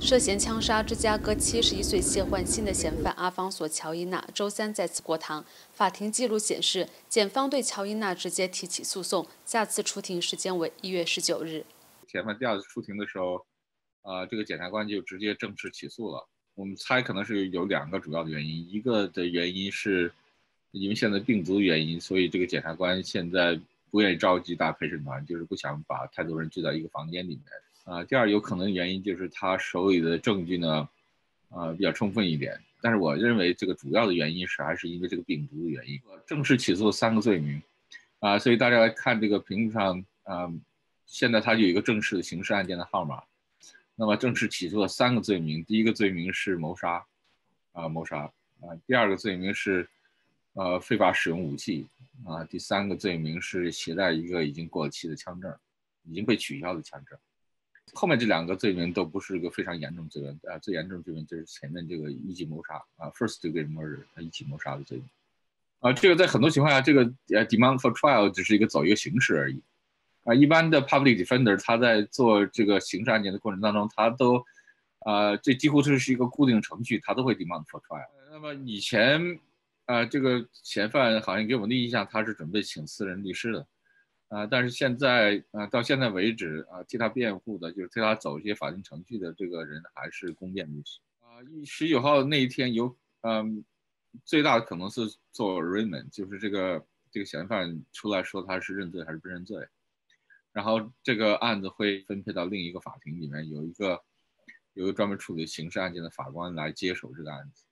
涉嫌枪杀芝加哥七十一岁谢焕新的嫌犯阿方索·乔伊纳周三再次过堂。法庭记录显示，检方对乔伊纳直接提起诉讼，下次出庭时间为一月十九日。嫌犯第二次出庭的时候，呃，这个检察官就直接正式起诉了。我们猜可能是有两个主要的原因，一个的原因是因为现在病毒原因，所以这个检察官现在不愿意召集大陪审团，就是不想把太多人聚在一个房间里面。啊，第二有可能原因就是他手里的证据呢，啊比较充分一点。但是我认为这个主要的原因是还是因为这个病毒的原因。正式起诉三个罪名，啊，所以大家来看这个屏幕上，啊，现在他有一个正式的刑事案件的号码。那么正式起诉了三个罪名，第一个罪名是谋杀，啊谋杀，啊，第二个罪名是，呃非法使用武器，啊，第三个罪名是携带一个已经过期的枪证，已经被取消的枪证。后面这两个罪名都不是一个非常严重罪名，啊，最严重罪名就是前面这个一级谋杀啊，first degree murder，一起谋杀的罪名，啊，这个在很多情况下，这个呃 demand for trial 只是一个走一个形式而已，啊，一般的 public defender 他在做这个刑事案件的过程当中，他都，啊，这几乎就是一个固定程序，他都会 demand for trial。那么以前，啊，这个嫌犯好像给我们的印象，他是准备请私人律师的。啊，但是现在啊，到现在为止啊，替他辩护的，就是替他走一些法定程序的这个人，还是公辩律师啊。一十九号那一天有，嗯，最大的可能是做 raiment 就是这个这个嫌犯出来说他是认罪还是不认罪，然后这个案子会分配到另一个法庭里面，有一个有一个专门处理刑事案件的法官来接手这个案子。